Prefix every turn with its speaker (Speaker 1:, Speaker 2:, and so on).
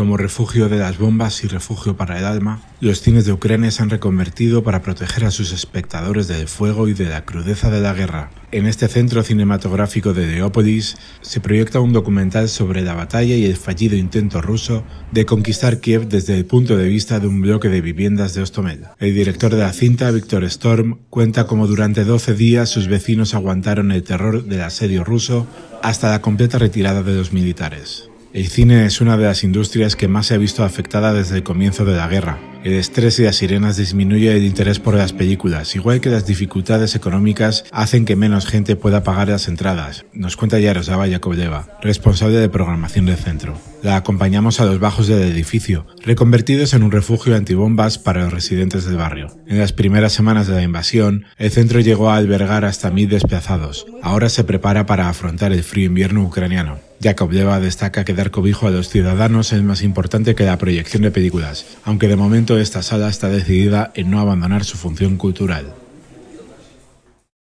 Speaker 1: Como refugio de las bombas y refugio para el alma, los cines de Ucrania se han reconvertido para proteger a sus espectadores del fuego y de la crudeza de la guerra. En este centro cinematográfico de Leópolis se proyecta un documental sobre la batalla y el fallido intento ruso de conquistar Kiev desde el punto de vista de un bloque de viviendas de Ostomel. El director de la cinta, Víctor Storm, cuenta cómo durante 12 días sus vecinos aguantaron el terror del asedio ruso hasta la completa retirada de los militares. El cine es una de las industrias que más se ha visto afectada desde el comienzo de la guerra. El estrés y las sirenas disminuye el interés por las películas, igual que las dificultades económicas hacen que menos gente pueda pagar las entradas, nos cuenta Yaroslava Yakovleva, responsable de programación del centro. La acompañamos a los bajos del edificio, reconvertidos en un refugio antibombas para los residentes del barrio. En las primeras semanas de la invasión, el centro llegó a albergar hasta mil desplazados. Ahora se prepara para afrontar el frío invierno ucraniano. Yakovleva destaca que dar cobijo a los ciudadanos es más importante que la proyección de películas, aunque de momento esta sala está decidida en no abandonar su función cultural.